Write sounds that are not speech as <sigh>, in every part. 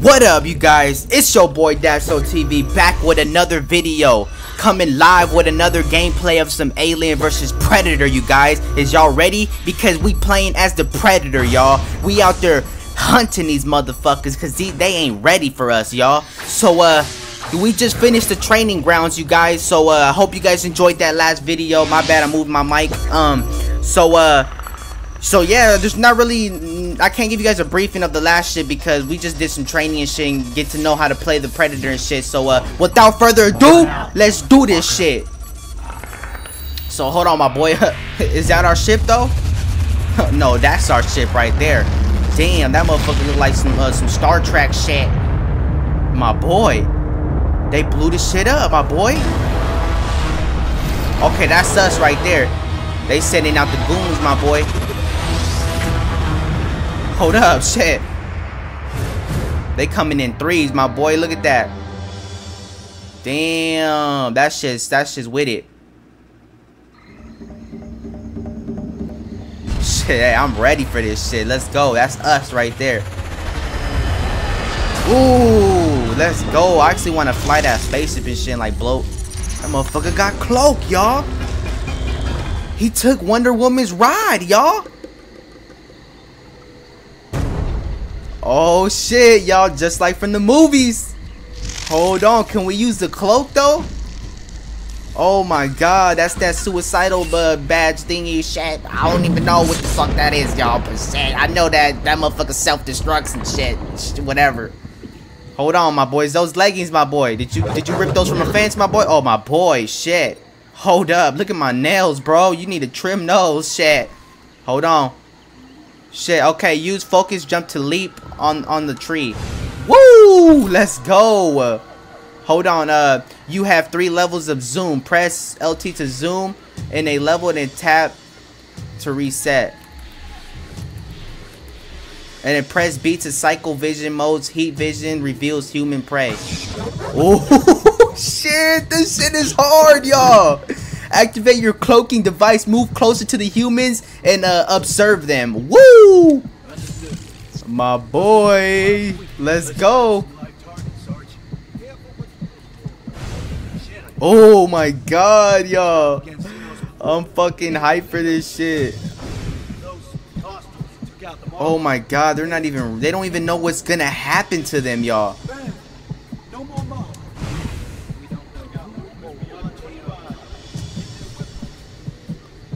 What up, you guys? It's your boy Datsow TV back with another video. Coming live with another gameplay of some Alien versus Predator, you guys. Is y'all ready? Because we playing as the Predator, y'all. We out there hunting these motherfuckers because they, they ain't ready for us, y'all. So, uh, we just finished the training grounds, you guys. So, uh, I hope you guys enjoyed that last video. My bad, I moved my mic. Um, so, uh, so yeah, there's not really, I can't give you guys a briefing of the last shit because we just did some training and shit and get to know how to play the Predator and shit. So uh, without further ado, let's do this shit. So hold on, my boy. <laughs> Is that our ship though? <laughs> no, that's our ship right there. Damn, that motherfucker look like some uh, some Star Trek shit. My boy. They blew the shit up, my boy. Okay, that's us right there. They sending out the goons, my boy. Hold up, shit. They coming in threes, my boy. Look at that. Damn, that's just that's just with it. Shit, I'm ready for this shit. Let's go. That's us right there. Ooh, let's go. I actually want to fly that spaceship and shit like blow. That motherfucker got cloak, y'all. He took Wonder Woman's ride, y'all. Oh shit, y'all, just like from the movies. Hold on, can we use the cloak though? Oh my god, that's that suicidal uh, badge thingy shit. I don't even know what the fuck that is, y'all, but shit, I know that that motherfucker self-destructs and shit. Whatever. Hold on, my boys. Those leggings, my boy. Did you did you rip those from a fence, my boy? Oh my boy, shit. Hold up. Look at my nails, bro. You need to trim those, shit. Hold on. Shit, okay, use focus jump to leap on on the tree. Woo! Let's go. Hold on, uh you have three levels of zoom. Press LT to zoom in a level and then tap to reset. And then press B to cycle vision modes. Heat vision reveals human prey. Oh <laughs> shit, this shit is hard, y'all. Activate your cloaking device, move closer to the humans, and uh, observe them. Woo! My boy, let's go. Oh my god, y'all. I'm fucking hyped for this shit. Oh my god, they're not even, they don't even know what's gonna happen to them, y'all.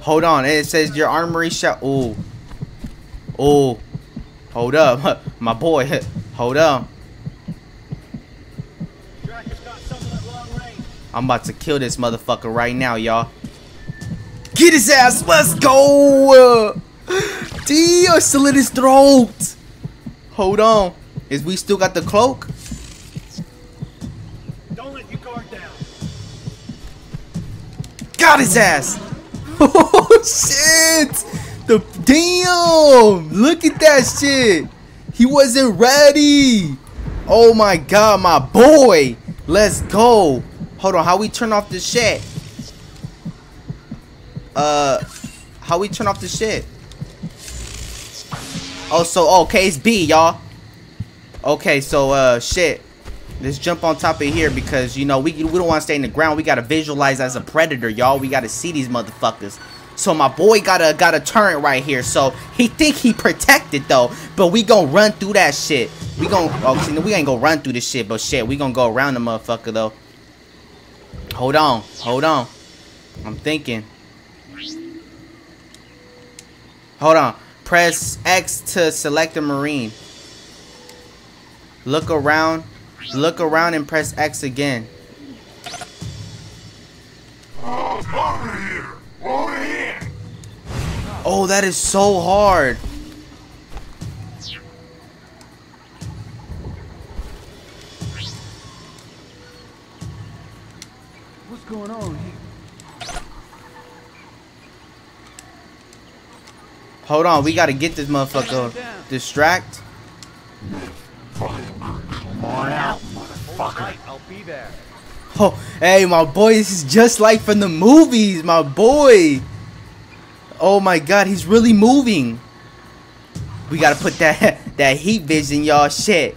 Hold on, it says your armory shot. Oh, oh, hold up, <laughs> my boy. <laughs> Hold up. I'm about to kill this motherfucker right now, y'all. Get his ass. Let's go. <laughs> Damn, still in his throat. Hold on. Is we still got the cloak? Don't let your guard down. Got his ass. Oh <laughs> shit! The damn! Look at that shit! He wasn't ready! Oh my god, my boy! Let's go! Hold on, how we turn off the shit? Uh how we turn off the shit? Oh so okay, it's B, y'all. Okay, so uh shit. Let's jump on top of here because you know we we don't want to stay in the ground. We gotta visualize as a predator, y'all. We gotta see these motherfuckers. So my boy got a got a turret right here. So he think he protected though, but we gonna run through that shit. We gonna oh see, we ain't gonna run through this shit, but shit, we gonna go around the motherfucker though. Hold on, hold on. I'm thinking. Hold on. Press X to select a marine. Look around. Look around and press X again. Over here! Over here! Oh, that is so hard. What's going on here? Hold on, we gotta get this motherfucker. Distract. Come on out, motherfucker. I'll be there. Oh, hey, my boy, this is just like from the movies, my boy. Oh my god, he's really moving. We gotta put that <laughs> that heat vision, y'all. Shit.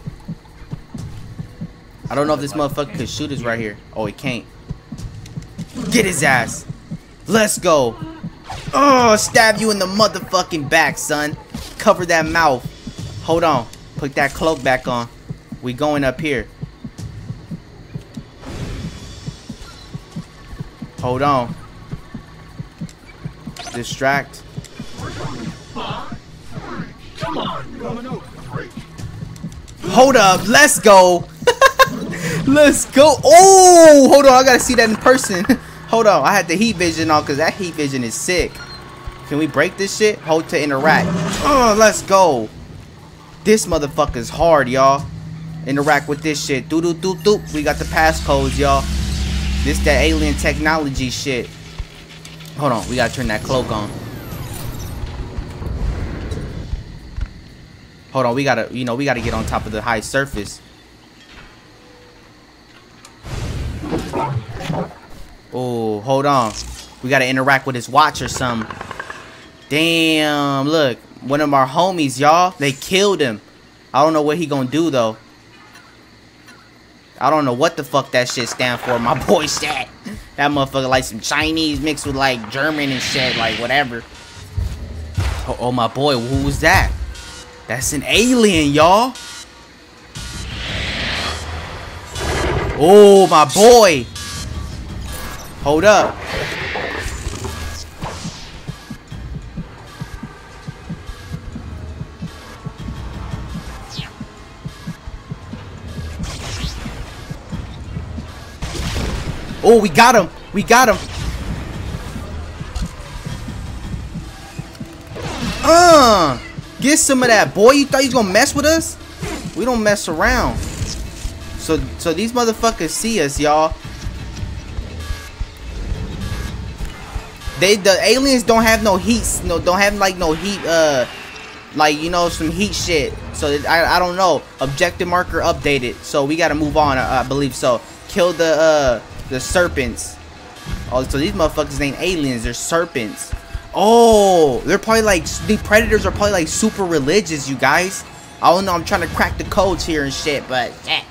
I don't know if this motherfucker could shoot us right here. Oh, he can't. Get his ass. Let's go. Oh, stab you in the motherfucking back, son. Cover that mouth. Hold on. Put that cloak back on. We going up here. Hold on. Distract. Hold up. Let's go. <laughs> Let's go. Oh, hold on. I gotta see that in person. <laughs> hold on. I had the heat vision on because that heat vision is sick. Can we break this shit? Hold to interact. Oh, let's go. This motherfucker's hard, y'all. Interact with this shit. Doo doo doo doo. We got the passcodes, y'all. This that alien technology shit. Hold on. We gotta turn that cloak on. Hold on. We gotta, you know, we gotta get on top of the high surface. Oh, hold on. We gotta interact with his watch or something. Damn, look. One of our homies, y'all. They killed him. I don't know what he gonna do, though. I don't know what the fuck that shit stand for. My <laughs> boy said. That motherfucker like some Chinese mixed with like German and shit. Like, whatever. Oh, oh my boy. Who was that? That's an alien, y'all. Oh, my boy. Hold up. Oh, we got him. We got him. Uh, get some of that, boy. You thought you was gonna mess with us? We don't mess around. So, so these motherfuckers see us, y'all. They, the aliens don't have no heat, no, don't have like no heat, uh, like you know some heat shit. So I, I don't know. Objective marker updated. So we gotta move on. I, I believe so. Kill the, uh the serpents. Oh, so these motherfuckers ain't aliens, they're serpents. Oh, they're probably like, the predators are probably like super religious, you guys. I don't know, I'm trying to crack the codes here and shit, but eh,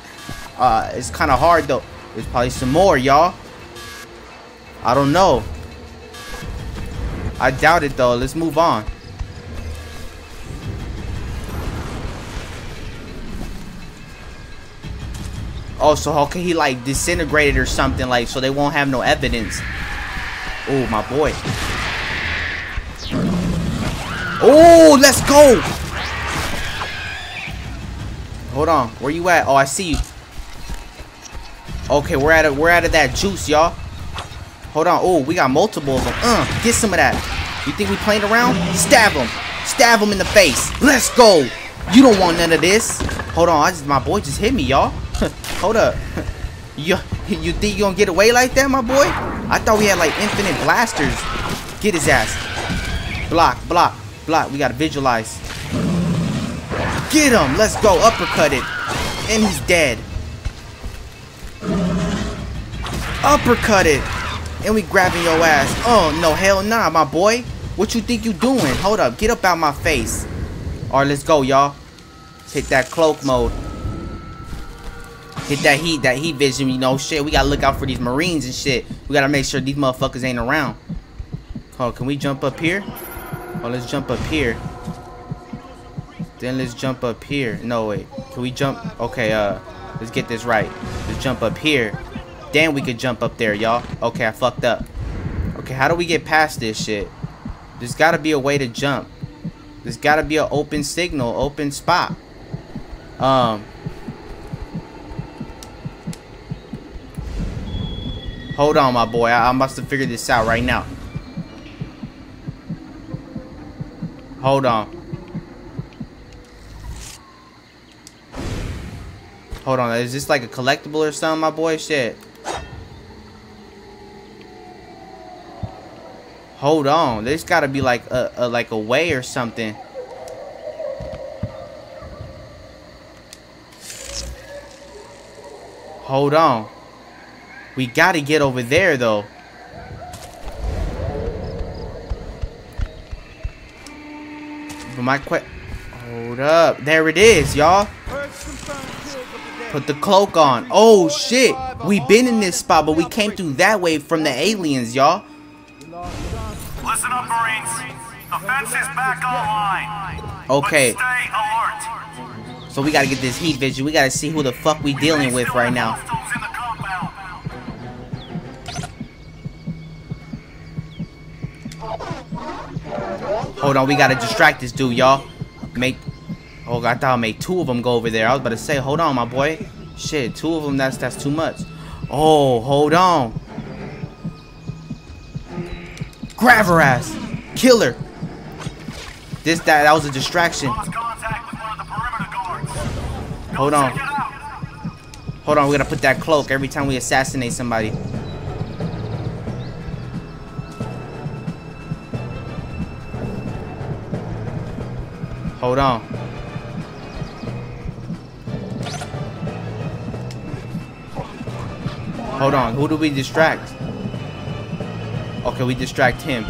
uh, it's kind of hard though. There's probably some more, y'all. I don't know. I doubt it though. Let's move on. Oh, so how can he like disintegrate it or something like so they won't have no evidence? Oh, my boy. Oh, let's go. Hold on. Where you at? Oh, I see you. Okay, we're at it. We're out of that juice, y'all. Hold on. Oh, we got multiple of them. Uh, get some of that. You think we playing around? Stab him. Stab him in the face. Let's go. You don't want none of this. Hold on. I just, my boy just hit me, y'all. Hold up. <laughs> You, you think you gonna get away like that, my boy? I thought we had like infinite blasters. Get his ass. Block, block, block. We gotta visualize. Get him. Let's go. Uppercut it. And he's dead. Uppercut it. And we grabbing your ass. Oh, no. Hell nah, my boy. What you think you doing? Hold up. Get up out my face. Alright, let's go, y'all. Hit that cloak mode. Hit that heat, that heat vision, you know, shit. We gotta look out for these marines and shit. We gotta make sure these motherfuckers ain't around. Oh, can we jump up here? Oh, let's jump up here. Then let's jump up here. No, wait. Can we jump? Okay, uh, let's get this right. Let's jump up here. Then we could jump up there, y'all. Okay, I fucked up. Okay, how do we get past this shit? There's gotta be a way to jump. There's gotta be an open signal, open spot. Um, Hold on, my boy. I, am about to figure this out right now. Hold on. Hold on. Is this like a collectible or something, my boy? Shit. Hold on. There's got to be like a, a like a way or something. Hold on. We gotta get over there, though. But my que- Hold up. There it is, y'all. Put the cloak on. Oh shit. We been in this spot, but we came through that way from the aliens, y'all. Listen up, Marines. The fence is back online. Okay. Stay alert. So we gotta get this heat vision. We gotta see who the fuck we dealing with right now. Hold on, we gotta distract this dude, y'all. Make. Oh, I thought I made two of them go over there. I was about to say, hold on, my boy. Shit, two of them. That's that's too much. Oh, hold on. Grab her ass. Kill her. This that that was a distraction. Hold on. Hold on, we gotta put that cloak every time we assassinate somebody. Hold on. Hold on, who do we distract? Okay, we distract him.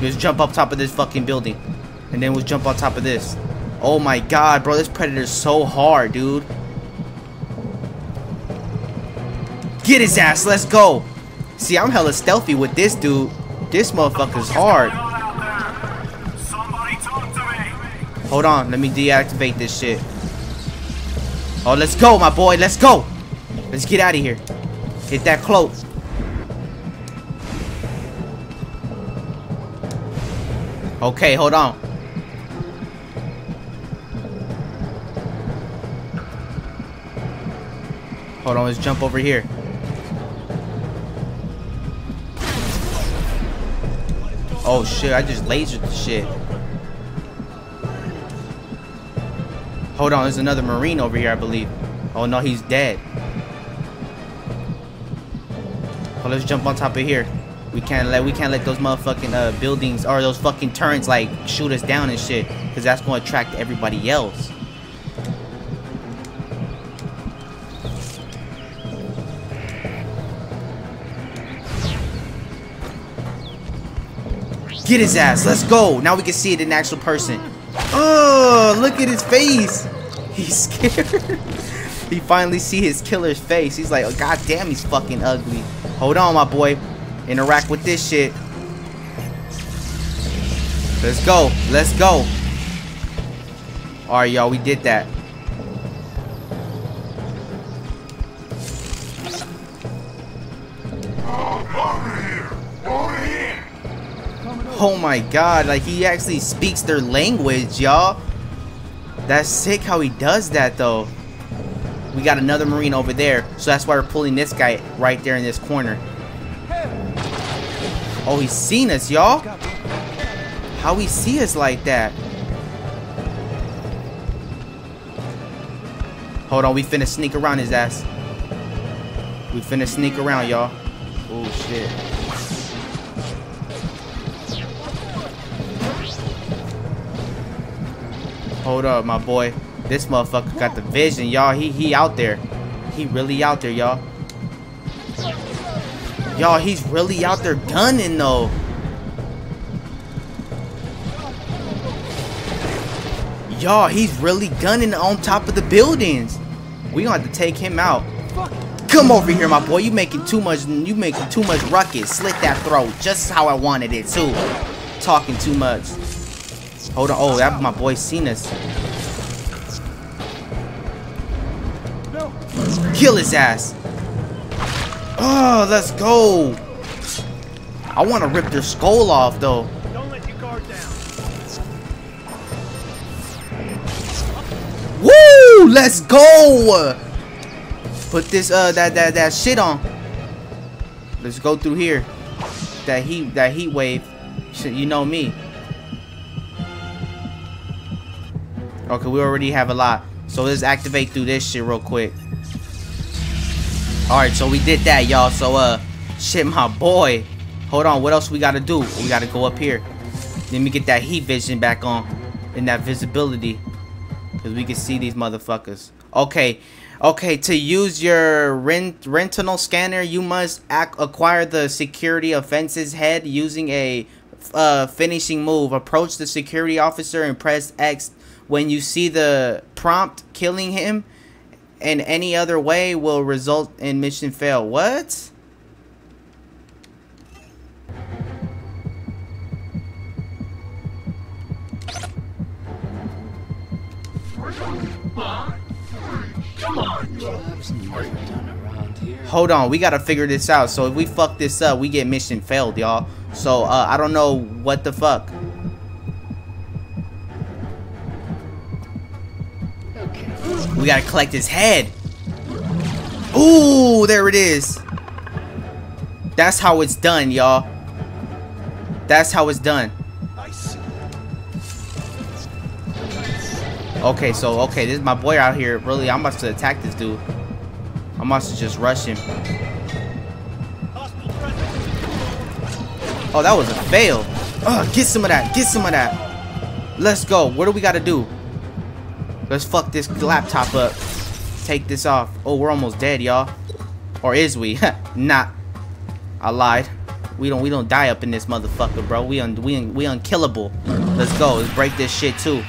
Let's jump up top of this fucking building. And then we'll jump on top of this. Oh my god, bro, this predator's so hard, dude. Get his ass, let's go. See, I'm hella stealthy with this dude. This motherfucker's hard. Hold on, let me deactivate this shit. Oh, let's go, my boy, let's go. Let's get out of here. Get that cloak. Okay, hold on. Hold on, let's jump over here. Oh shit, I just lasered the shit. Hold on, there's another Marine over here, I believe. Oh no, he's dead. Oh, let's jump on top of here. We can't let we can't let those motherfucking uh, buildings or those fucking turrets like shoot us down and shit, because that's gonna attract everybody else. Get his ass. Let's go. Now we can see it in actual person. Oh, look at his face. He's <laughs> scared. he finally see his killer's face. He's like, oh, God damn, he's fucking ugly. Hold on, my boy. Interact with this shit. Let's go. Let's go. Alright, y'all. We did that. Oh my god, like he actually speaks their language, y'all. That's sick how he does that though. We got another marine over there, so that's why we're pulling this guy right there in this corner. Oh, he's seen us, y'all. How he see us like that? Hold on, we finna sneak around his ass. We finna sneak around, y'all. Oh shit. Hold up, my boy. This motherfucker got the vision, y'all. He he out there. He really out there, y'all. Y'all, he's really out there gunning though. Y'all, he's really gunning on top of the buildings. We gonna have to take him out. Come over here, my boy. You making too much. You making too much ruckus. Slit that throat, just how I wanted it too. Talking too much. Hold on. Oh, that my boy. No. Kill his ass. Oh, let's go. I want to rip their skull off though. Don't let your guard down. Woo! Let's go. Put this uh that that that shit on. Let's go through here. That heat that heat wave. You know me. Okay, we already have a lot. So let's activate through this shit real quick. Alright, so we did that, y'all. So uh shit my boy. Hold on, what else we gotta do? We gotta go up here. Let me get that heat vision back on. And that visibility. Cause we can see these motherfuckers. Okay. Okay, to use your rent retinal scanner, you must ac acquire the security offenses head using a uh, finishing move. Approach the security officer and press X when you see the prompt killing him in any other way will result in mission fail. What? Hold on, we gotta figure this out. So if we fuck this up, we get mission failed, y'all. So uh, I don't know what the fuck. Gotta collect his head. Ooh, there it is. That's how it's done, y'all. That's how it's done. Okay, so okay, this is my boy out here. Really, I'm about to attack this dude. I'm about to just rush him. Oh, that was a fail. Ugh, get some of that. Get some of that. Let's go. What do we got to do? Let's fuck this laptop up. Take this off. Oh, we're almost dead, y'all. Or is we? <laughs> Not. I lied. We don't we don't die up in this motherfucker, bro. We un we un we unkillable. Let's go. Let's break this shit too.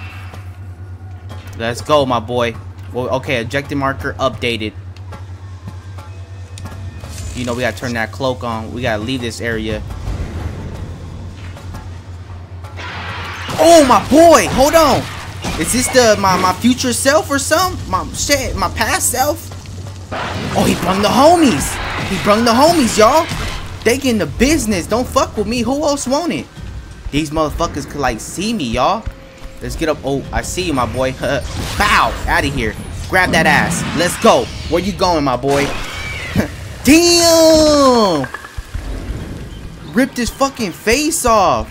Let's go, my boy. Well, okay, objective marker updated. You know we gotta turn that cloak on. We gotta leave this area. Oh my boy! Hold on! Is this the my my future self or something? My shit, my past self? Oh, he brung the homies. He brung the homies, y'all. They getting the business. Don't fuck with me. Who else want it? These motherfuckers could like see me, y'all. Let's get up. Oh, I see you, my boy. Bow! Out of here. Grab that ass. Let's go. Where you going, my boy? <laughs> Damn! Ripped his fucking face off.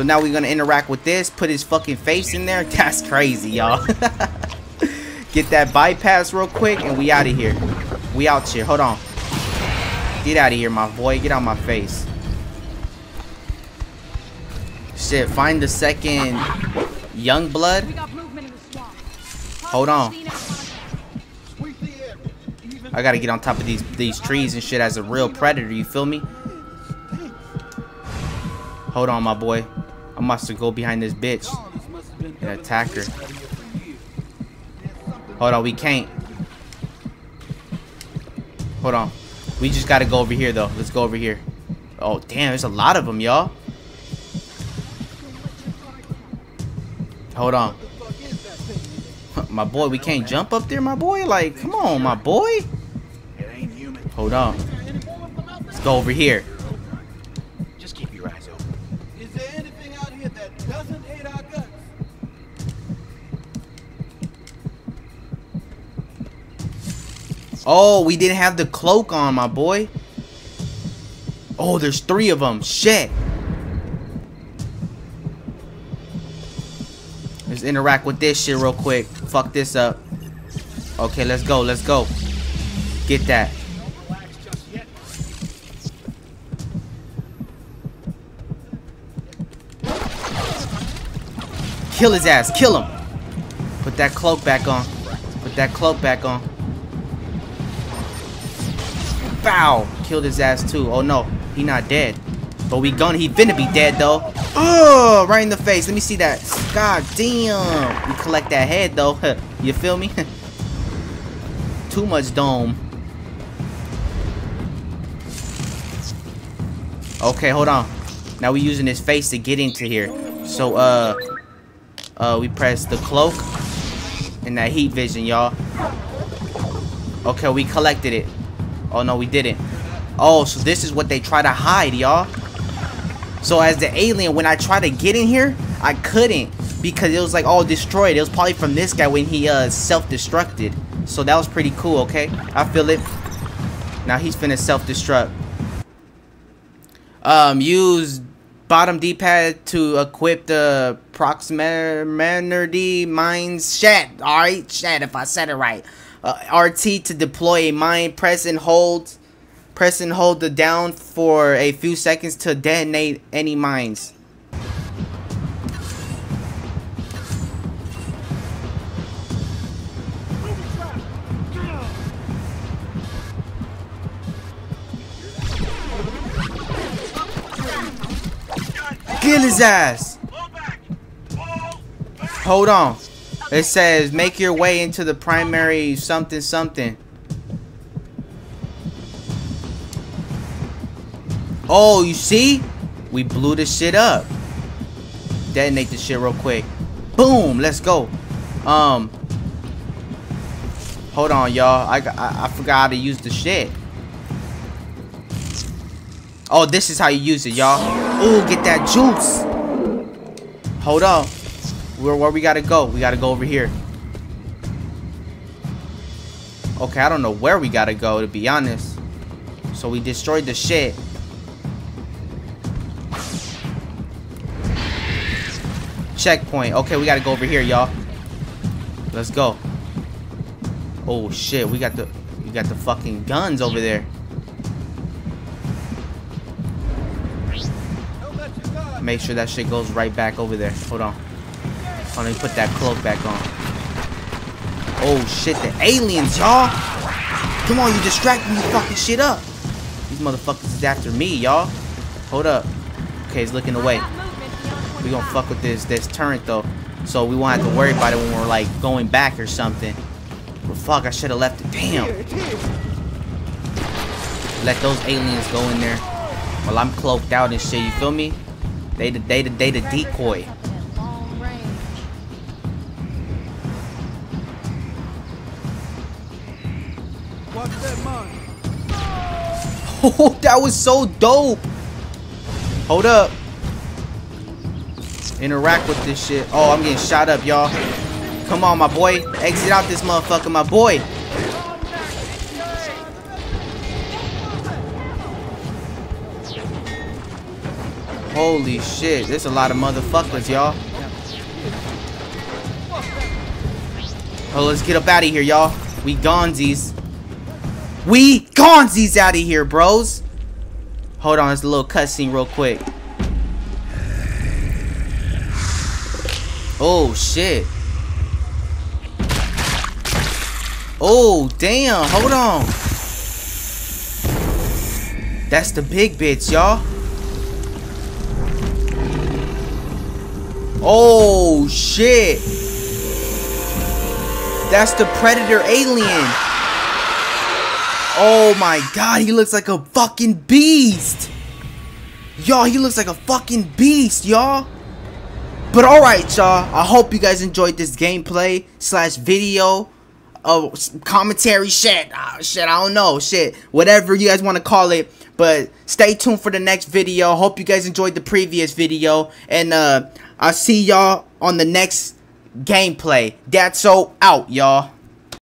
So now we're gonna interact with this, put his fucking face in there. <laughs> That's crazy, y'all. <laughs> Get that bypass real quick and we out of here. We out here. Hold on. Get out of here, my boy. Get out of my face. Shit, find the second young blood. Hold on. I gotta get on top of these these trees and shit as a real predator, you feel me? Hold on, my boy. I must go behind this bitch and attack her. Hold on, we can't. Hold on. We just gotta go over here, though. Let's go over here. Oh, damn, there's a lot of them, y'all. Hold on. <laughs> My boy, we can't jump up there, my boy? Like, come on, my boy. Hold on. Let's go over here. Oh, we didn't have the cloak on, my boy. Oh, there's three of them. Shit. Let's interact with this shit real quick. Fuck this up. Okay, let's go. Let's go. Get that. Kill his ass. Kill him. Put that cloak back on. Put that cloak back on. Bow. Killed his ass too. Oh no. He not dead. But we gonna he finna be dead though. Oh, right in the face. Let me see that. God damn. We collect that head though. <laughs> you feel me? <laughs> Too much dome. Okay, hold on. Now we using his face to get into here. So uh uh we press the cloak and that heat vision, y'all. Okay, we collected it. Oh no, we didn't. Oh, so this is what they try to hide, y'all. So as the alien, when I tried to get in here, I couldn't because it was like all destroyed. It was probably from this guy when he uh self-destructed. So that was pretty cool, okay? I feel it. Now he's finna self-destruct. Um, use bottom D-pad to equip the proximity mines. Shit, alright? Shit, if I said it right. Uh, RT to deploy a mine. Press and hold. Press and hold the down for a few seconds to detonate any mines. Kill his ass! Hold on. It says make your way into the primary something something. Oh, you see? We blew this shit up. Detonate this shit real quick. Boom, let's go. Um, hold on, y'all. I, I, I forgot how to use the shit. Oh, this is how you use it, y'all. Oh, get that juice. Hold up. Where, where we gotta go? We gotta go over here. Okay, I don't know where we gotta go, to be honest. So we destroyed the shit. Checkpoint. Okay, we gotta go over here, y'all. Let's go. Oh shit, we got the we got the fucking guns over there. Make sure that shit goes right back over there. Hold on. Oh, me put that cloak back on. Oh shit, the aliens, y'all! Come on, you distracting me fucking shit up. These motherfuckers is after me, y'all. Hold up. Okay, he's looking away. We gonna fuck with this this turret though. So we won't have to worry about it when we're like going back or something. But fuck, I should have left it. Damn. Let those aliens go in there. While I'm cloaked out and shit, you feel me? They the they the they the decoy. Oh, that was so dope. Hold up. Interact with this shit. Oh, I'm getting shot up, y'all. Come on, my boy. Exit out this motherfucker, my boy. Holy shit. There's a lot of motherfuckers, y'all. Oh, let's get up out of here, y'all. We gonzies. We gonzies out of here, bros. Hold on, it's a little cutscene real quick. Oh, shit. Oh, damn. Hold on. That's the big bits, y'all. Oh, shit. That's the Predator alien. Oh my god, he looks like a fucking beast. Y'all, he looks like a fucking beast, y'all. But alright, y'all. I hope you guys enjoyed this gameplay slash video. Oh, commentary shit. Oh, shit, I don't know. Shit. Whatever you guys want to call it. But stay tuned for the next video. Hope you guys enjoyed the previous video. And uh, I'll see y'all on the next gameplay. That's so out, y'all.